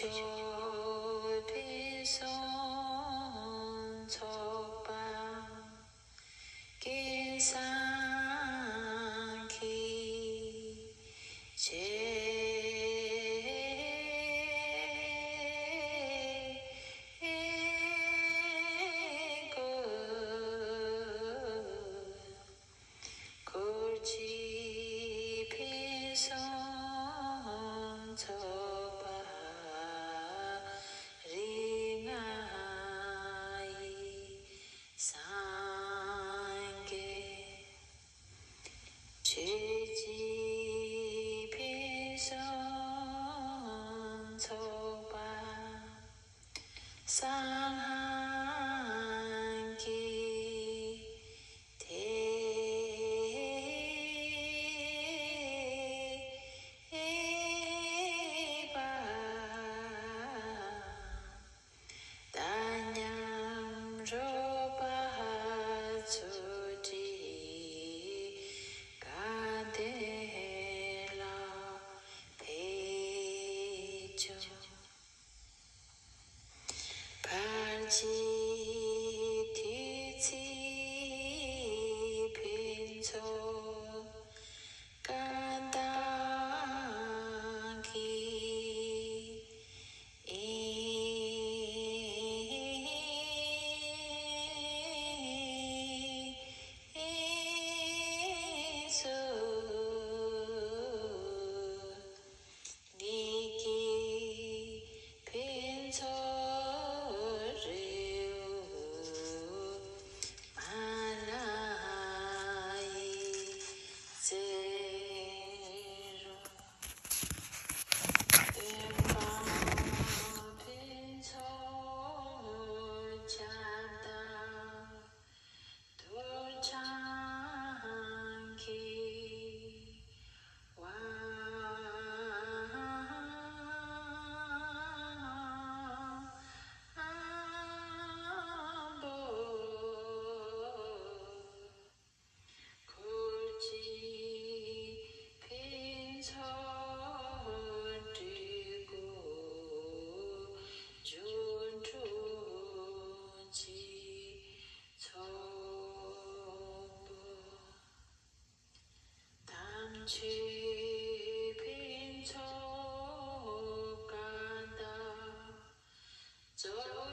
to que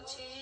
chi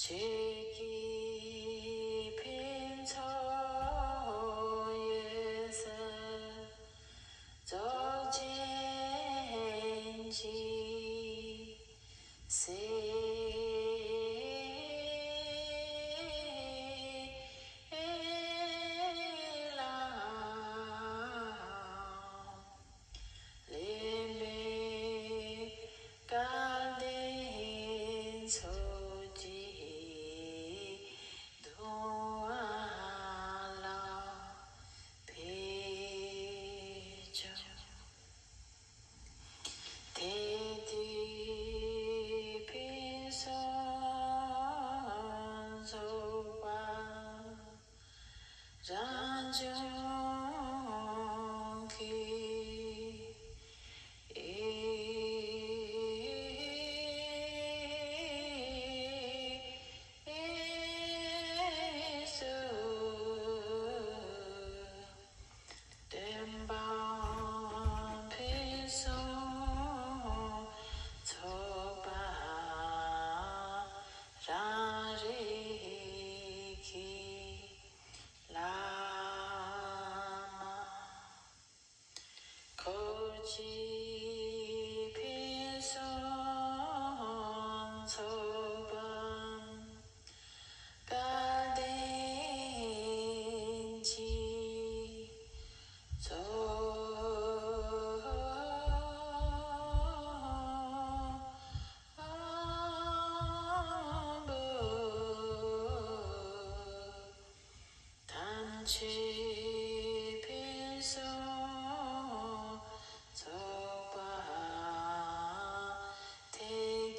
去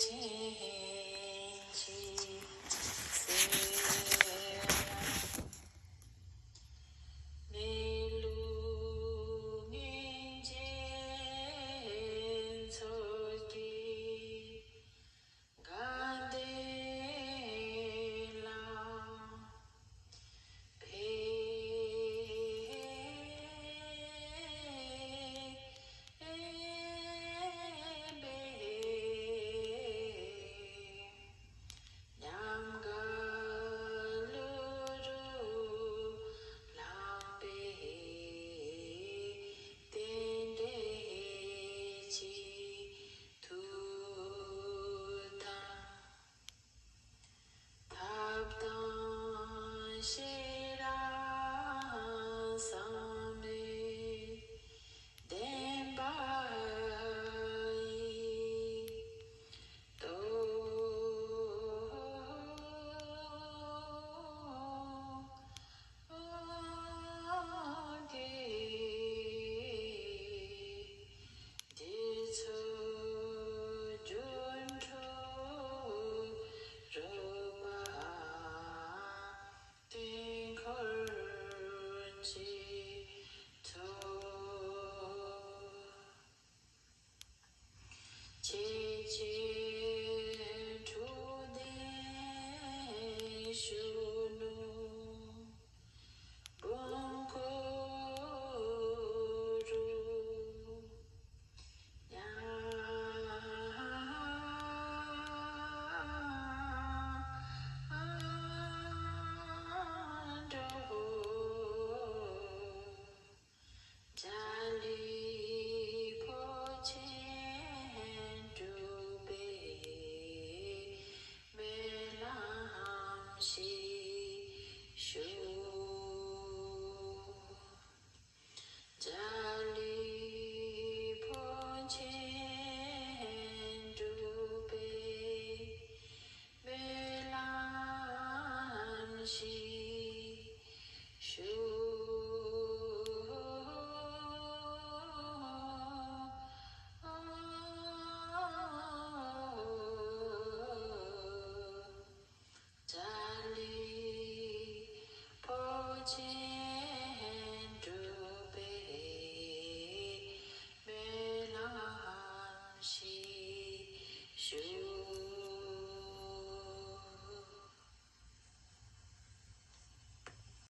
see